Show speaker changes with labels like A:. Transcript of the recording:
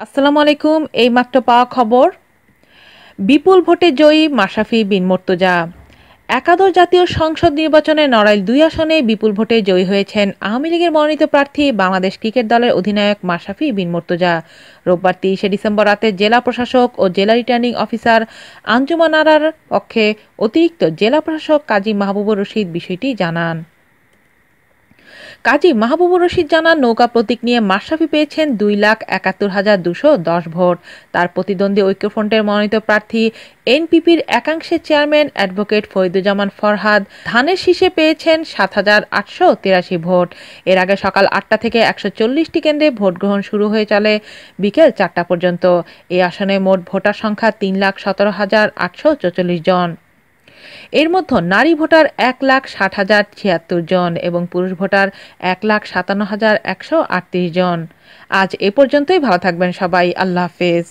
A: আসসালামু আলাইকুম, এই মাত্র পাওয়া খবর। বিপুল ভোটে জয়ী মাশরাফি বিন মর্তুজা। একাদশ জাতীয় সংসদ নির্বাচনে নড়াইল দুই আসনে বিপুল ভোটে জয়ী হয়েছেন আওয়ামী লীগের মনোনীত প্রার্থী বাংলাদেশ ক্রিকেট দলের অধিনায়ক মাশরাফি বিন মর্তুজা। রোববার তিরিশে ডিসেম্বর রাতে জেলা প্রশাসক ও জেলা রিটার্নিং অফিসার আঞ্জুমান আরার পক্ষে অতিরিক্ত জেলা প্রশাসক কাজী মাহবুবুর রশিদ বিষয়টি জানান। কাজী মাহবুবুর রশিদ জানান, নৌকা প্রতীক নিয়ে মাশরাফি পেয়েছেন দুই লাখ একাত্তর হাজার দুশো দশ ভোট। তার প্রতিদ্বন্দ্বী ঐক্যফ্রন্টের মনোনীত প্রার্থী এনপিপির একাংশের চেয়ারম্যান অ্যাডভোকেট ফরিদুজ্জামান ফরহাদ ধানের শীষে পেয়েছেন সাত হাজার আটশো তিরাশি ভোট। এর আগে সকাল আটটা থেকে একশো চল্লিশটি কেন্দ্রে ভোট গ্রহণ শুরু হয়ে চলে বিকেল চারটা পর্যন্ত। এই আসনে মোট ভোটার সংখ্যা তিন লাখ সতেরো হাজার আটশো জন। এর মধ্যে নারী ভোটার এক লাখ ষাট হাজার ছিয়াত্তর জন এবং পুরুষ ভোটার এক লাখ সাতান্ন হাজার একশো আটত্রিশ জন। আজ এ পর্যন্তই, ভালো থাকবেন সবাই, আল্লাহ হাফেজ।